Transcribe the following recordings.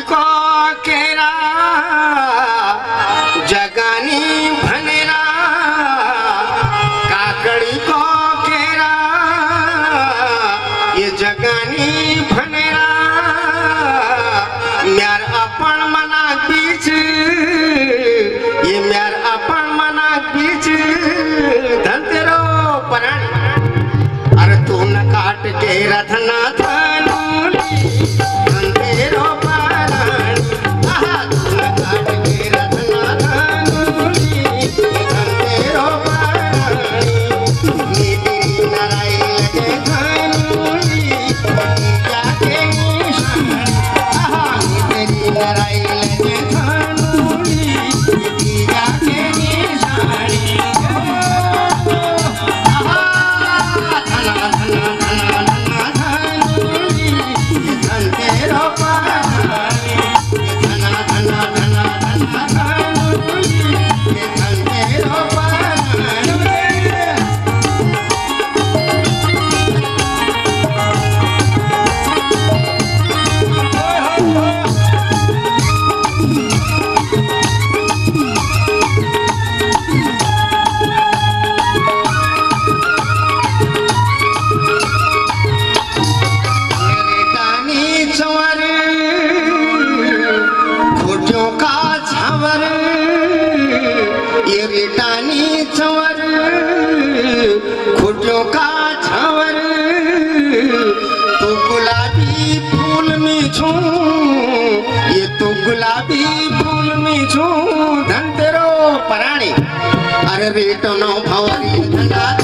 को केरा जगानी भनेरा, काकड़ी को केरा ये जगानी भनेरा। म्यार अपन मना बीच, ये म्यार अपन मना बीच, धनतेरो पराणी। अरे तू न काट के रथना अरे रेटो नो भवरी धना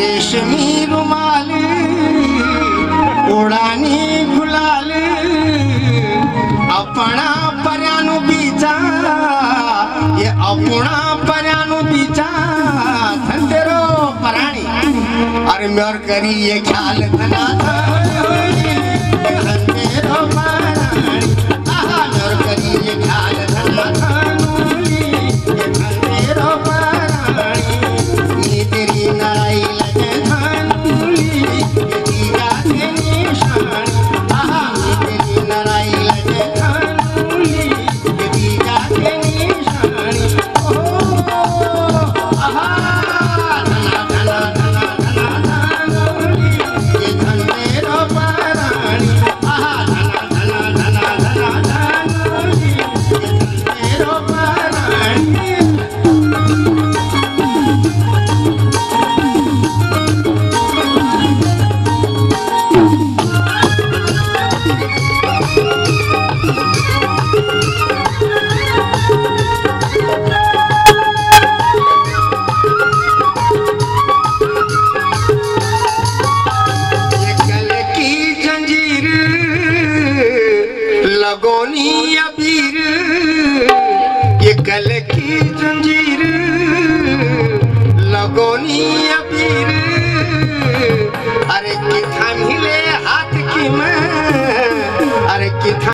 रेशमी रुमाल उड़ानी गुलाल अपना पर्यानु बीचा ये अपना पर्यानु बीचा धंधेरो पराणी। अरे मेर करी ये ख्याल धना लगोनी अबीर ये गल की जंजीर। लगोनी अबीर अरे किथा मिले हाथ की मैं?